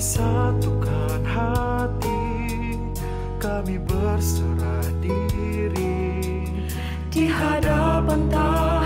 satukan hati. Kami berserah diri. Di hadapan Tuhan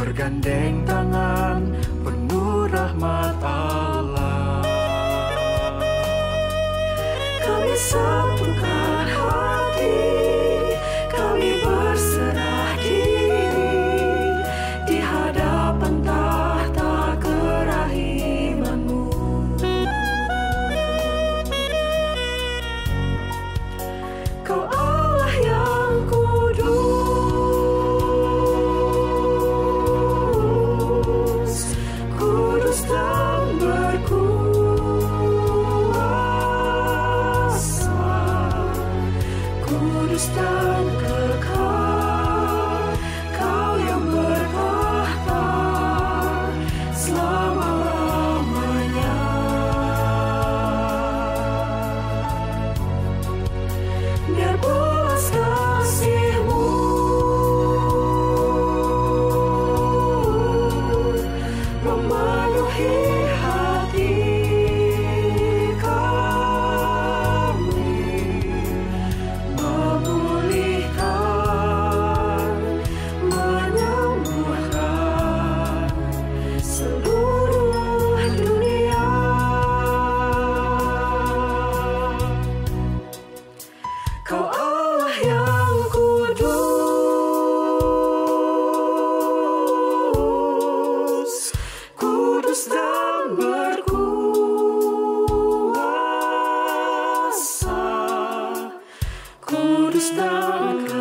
bergandeng tangan penuh rahmat. the stars.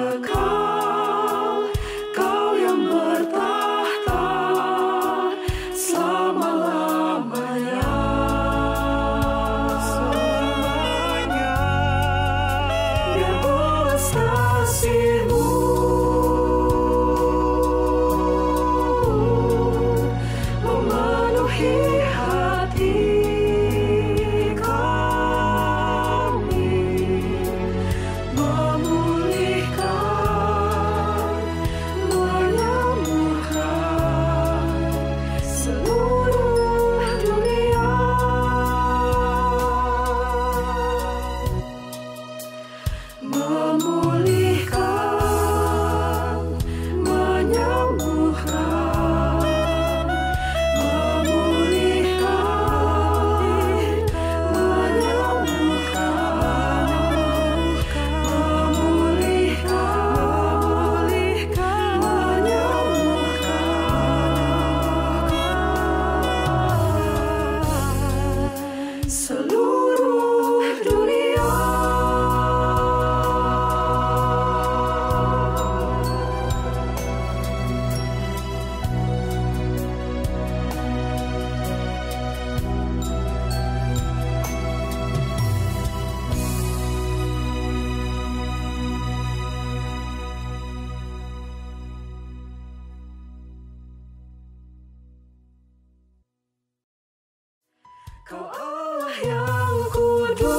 Kau Allah yang kudus.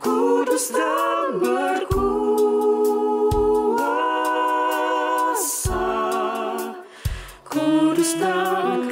Kudus dan berkuasa. Kudus dan